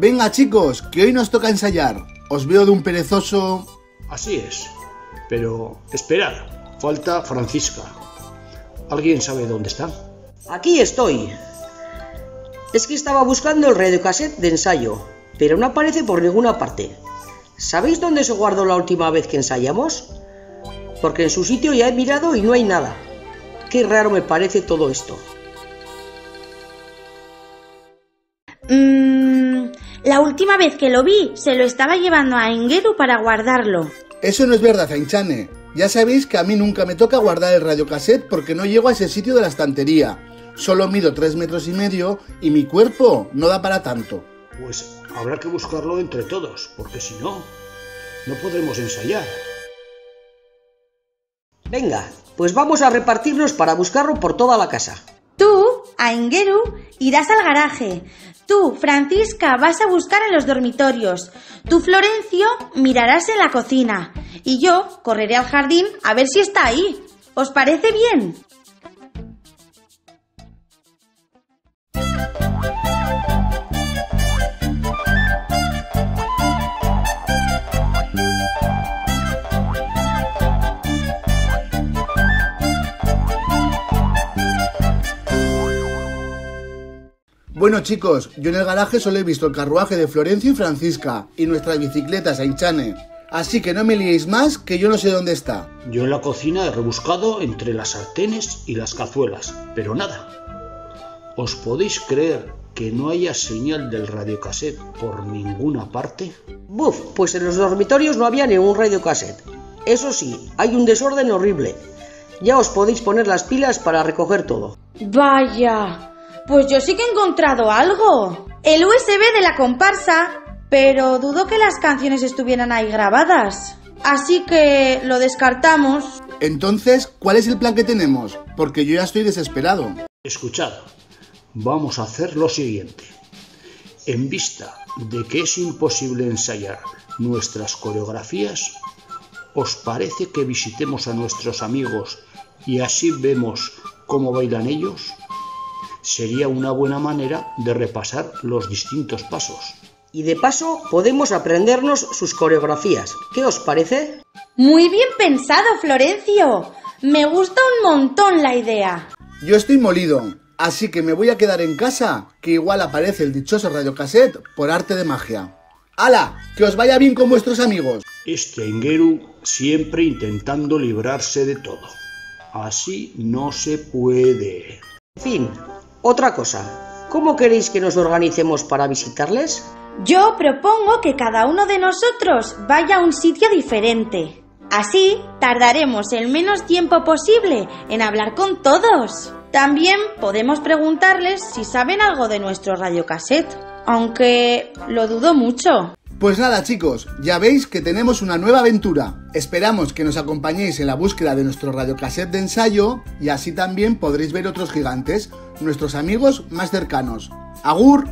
Venga chicos, que hoy nos toca ensayar. Os veo de un perezoso... Así es. Pero esperad, falta Francisca. ¿Alguien sabe dónde está? Aquí estoy. Es que estaba buscando el radiocassette de ensayo, pero no aparece por ninguna parte. ¿Sabéis dónde se guardó la última vez que ensayamos? Porque en su sitio ya he mirado y no hay nada. Qué raro me parece todo esto. Mmm, la última vez que lo vi, se lo estaba llevando a Engeru para guardarlo. Eso no es verdad, Ainchane. Ya sabéis que a mí nunca me toca guardar el radiocassette porque no llego a ese sitio de la estantería. Solo mido tres metros y medio y mi cuerpo no da para tanto. Pues habrá que buscarlo entre todos, porque si no, no podremos ensayar. Venga, pues vamos a repartirnos para buscarlo por toda la casa. Tú, a Engeru, irás al garaje. Tú, Francisca, vas a buscar en los dormitorios. Tú, Florencio, mirarás en la cocina. Y yo correré al jardín a ver si está ahí. ¿Os parece bien? Bueno chicos, yo en el garaje solo he visto el carruaje de Florencio y Francisca y nuestras bicicletas a Inchane. Así que no me liéis más que yo no sé dónde está. Yo en la cocina he rebuscado entre las sartenes y las cazuelas, pero nada. ¿Os podéis creer que no haya señal del radiocassette por ninguna parte? Buf, pues en los dormitorios no había ningún radiocassette. Eso sí, hay un desorden horrible. Ya os podéis poner las pilas para recoger todo. Vaya, pues yo sí que he encontrado algo. El USB de la comparsa, pero dudo que las canciones estuvieran ahí grabadas. Así que lo descartamos. Entonces, ¿cuál es el plan que tenemos? Porque yo ya estoy desesperado. Escuchad, vamos a hacer lo siguiente. En vista de que es imposible ensayar nuestras coreografías, ¿os parece que visitemos a nuestros amigos y así vemos cómo bailan ellos? Sería una buena manera de repasar los distintos pasos. Y de paso podemos aprendernos sus coreografías. ¿Qué os parece? Muy bien pensado, Florencio. Me gusta un montón la idea. Yo estoy molido, así que me voy a quedar en casa, que igual aparece el dichoso radiocassette por arte de magia. ¡Hala! ¡Que os vaya bien con vuestros amigos! Este Engeru siempre intentando librarse de todo. Así no se puede. Fin, otra cosa. ¿Cómo queréis que nos organicemos para visitarles? Yo propongo que cada uno de nosotros vaya a un sitio diferente. Así tardaremos el menos tiempo posible en hablar con todos. También podemos preguntarles si saben algo de nuestro radiocassette, aunque lo dudo mucho. Pues nada chicos, ya veis que tenemos una nueva aventura. Esperamos que nos acompañéis en la búsqueda de nuestro radiocassette de ensayo y así también podréis ver otros gigantes, nuestros amigos más cercanos. ¡Agur!